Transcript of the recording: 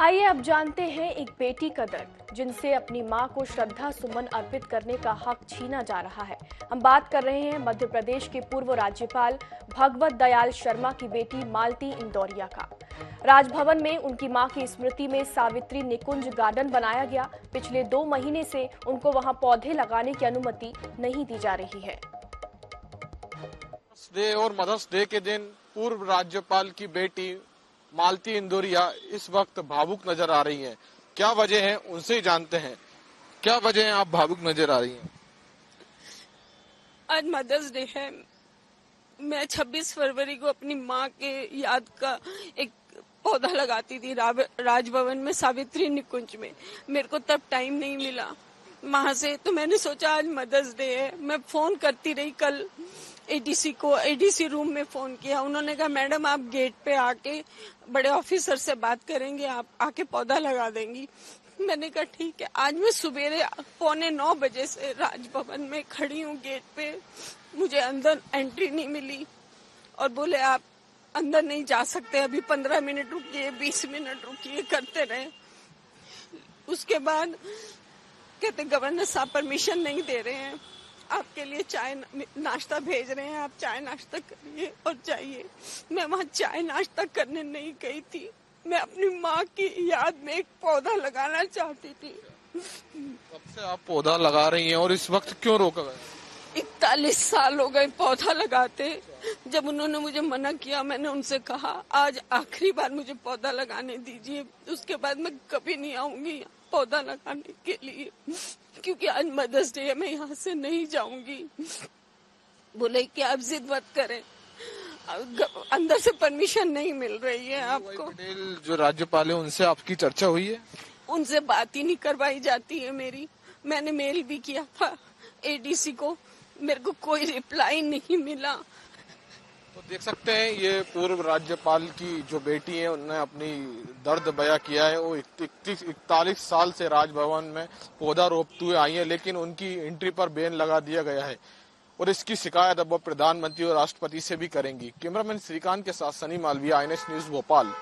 आइए अब जानते हैं एक बेटी का दर्द, जिनसे अपनी माँ को श्रद्धा सुमन अर्पित करने का हक छीना जा रहा है। हम बात कर रहे हैं मध्य प्रदेश के पूर्व राज्यपाल भगवत दयाल शर्मा की बेटी मालती इंदौरिया का। राजभवन में उनकी माँ की स्मृति में सावित्री निकुंज गार्डन बनाया गया। पिछले दो महीने से उनको वहाँ पौधे लगाने की अनुमति नहीं दी जा रही है। और मदर्स डे के दिन पूर्व राज्यपाल की बेटी मालती इंदौरिया इस वक्त भावुक नज़र आ रही हैं। क्या वजह है, उनसे ही जानते हैं। क्या वजह है, आप भावुक नज़र आ रही हैं? आज मदर्स डे है। मैं 26 फरवरी को अपनी माँ के याद का एक पौधा लगाती थी राजभवन में सावित्री निकुंज में। मेरे को तब टाइम नहीं मिला। वहाँ से तो मैंने सोचा आज मदर्स डे है। मैं फ़ोन करती रही कल। एडीसी को एडीसी रूम में फ़ोन किया। उन्होंने कहा, मैडम, आप गेट पे आके बड़े ऑफिसर से बात करेंगे, आप आके पौधा लगा देंगी। मैंने कहा, ठीक है, आज मैं सुबेरे पौने नौ बजे से राजभवन में खड़ी हूँ गेट पे। मुझे अंदर एंट्री नहीं मिली। और बोले, आप अंदर नहीं जा सकते, अभी पंद्रह मिनट रुकिए, बीस मिनट रुकिए, करते रहे। उसके बाद कहते, गवर्नर साहब परमिशन नहीं दे रहे हैं। आपके लिए चाय नाश्ता भेज रहे हैं आप चाय नाश्ता करिए और जाइए। मैं वहाँ चाय नाश्ता करने नहीं गई थी। मैं अपनी माँ की याद में एक पौधा लगाना चाहती थी। कब से आप पौधा लगा रही हैं और इस वक्त क्यों रोका गया इकतालीस साल हो गए पौधा लगाते। जब उन्होंने मुझे मना किया मैंने उनसे कहा आज आखिरी बार मुझे पौधा लगाने दीजिए। उसके बाद मैं कभी नहीं आऊँगी पौधा लगाने के लिए। क्योंकि आज मदर्स डे है मैं यहाँ से नहीं जाऊँगी। बोले कि आप जिद मत करें। अंदर से परमिशन नहीं मिल रही है आपको। जो राज्यपाल है उनसे आपकी चर्चा हुई है? उनसे बात ही नहीं करवाई जाती है मेरी। मैंने मेल भी किया था एडीसी को। मेरे को कोई रिप्लाई नहीं मिला। तो देख सकते हैं, ये पूर्व राज्यपाल की जो बेटी है उन्होंने अपनी दर्द बया किया है। वो इकतीस, इकतालीस साल से राजभवन में पौधा रोपते हुए, आई है, लेकिन उनकी एंट्री पर बैन लगा दिया गया है। और इसकी शिकायत अब वो प्रधानमंत्री और राष्ट्रपति से भी करेंगी। कैमरामैन श्रीकांत के साथ सनी मालवीय आईएनएस न्यूज़ भोपाल।